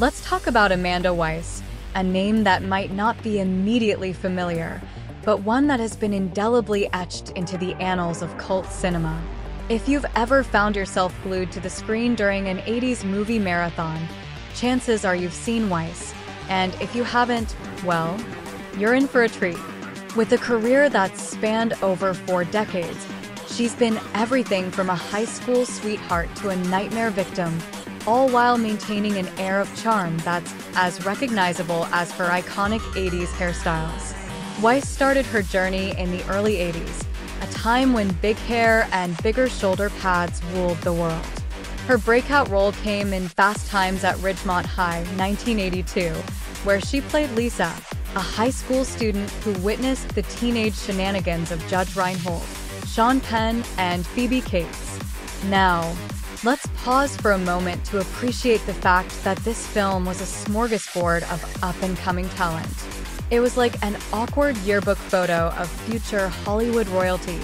Let's talk about Amanda Wyss, a name that might not be immediately familiar, but one that has been indelibly etched into the annals of cult cinema. If you've ever found yourself glued to the screen during an 80s movie marathon, chances are you've seen Wyss, and if you haven't, well, you're in for a treat. With a career that's spanned over four decades, she's been everything from a high school sweetheart to a nightmare victim, all while maintaining an air of charm that's as recognizable as her iconic 80s hairstyles. Wyss started her journey in the early 80s, a time when big hair and bigger shoulder pads ruled the world. Her breakout role came in Fast Times at Ridgemont High, 1982, where she played Lisa, a high school student who witnessed the teenage shenanigans of Judge Reinhold, Sean Penn, and Phoebe Cates. Now, let's pause for a moment to appreciate the fact that this film was a smorgasbord of up-and-coming talent. It was like an awkward yearbook photo of future Hollywood royalty,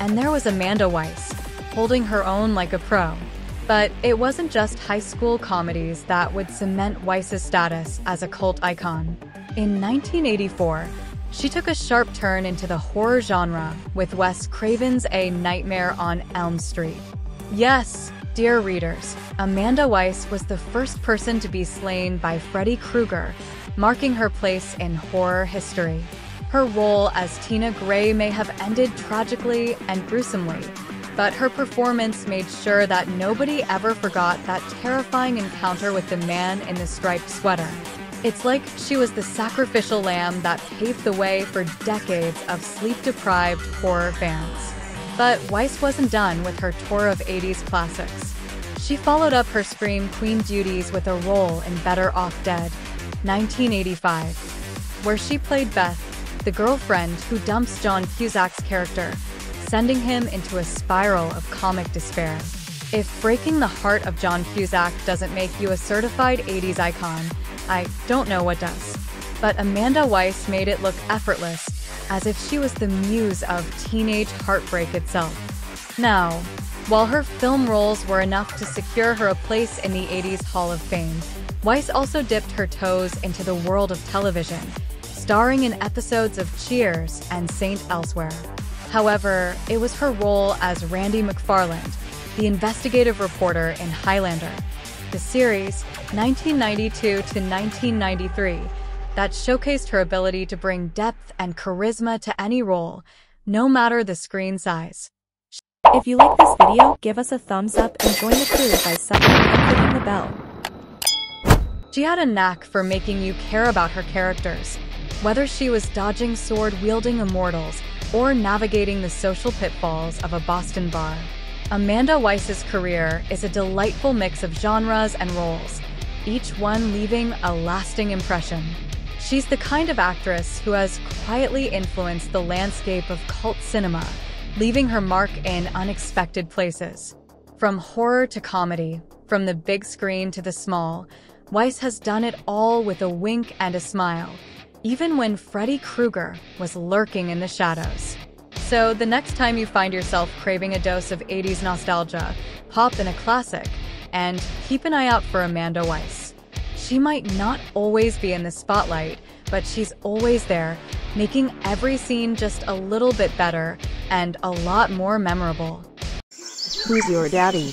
and there was Amanda Wyss, holding her own like a pro. But it wasn't just high school comedies that would cement Wyss's status as a cult icon. In 1984, she took a sharp turn into the horror genre with Wes Craven's A Nightmare on Elm Street. Yes, dear readers, Amanda Wyss was the first person to be slain by Freddy Krueger marking her place in horror history. Her role as Tina Gray may have ended tragically and gruesomely, but her performance made sure that nobody ever forgot that terrifying encounter with the man in the striped sweater. It's like she was the sacrificial lamb that paved the way for decades of sleep-deprived horror fans. But Wyss wasn't done with her tour of 80s classics. She followed up her Scream Queen duties with a role in Better Off Dead, 1985, where she played Beth, the girlfriend who dumps John Cusack's character, sending him into a spiral of comic despair. If breaking the heart of John Cusack doesn't make you a certified 80s icon, I don't know what does. But Amanda Wyss made it look effortless, as if she was the muse of teenage heartbreak itself. Now, while her film roles were enough to secure her a place in the 80s Hall of Fame, Wyss also dipped her toes into the world of television, starring in episodes of Cheers and Saint Elsewhere. However, it was her role as Randi McFarland, the investigative reporter in Highlander, the series 1992 to 1993, that showcased her ability to bring depth and charisma to any role, no matter the screen size. If you like this video, give us a thumbs up and join the crew by subbing and clicking the bell. She had a knack for making you care about her characters, whether she was dodging sword-wielding immortals or navigating the social pitfalls of a Boston bar. Amanda Wyss's career is a delightful mix of genres and roles, each one leaving a lasting impression. She's the kind of actress who has quietly influenced the landscape of cult cinema, leaving her mark in unexpected places. From horror to comedy, from the big screen to the small, Wyss has done it all with a wink and a smile, even when Freddy Krueger was lurking in the shadows. So the next time you find yourself craving a dose of 80s nostalgia, pop in a classic, and keep an eye out for Amanda Wyss. She might not always be in the spotlight, but she's always there, making every scene just a little bit better and a lot more memorable. Who's your daddy?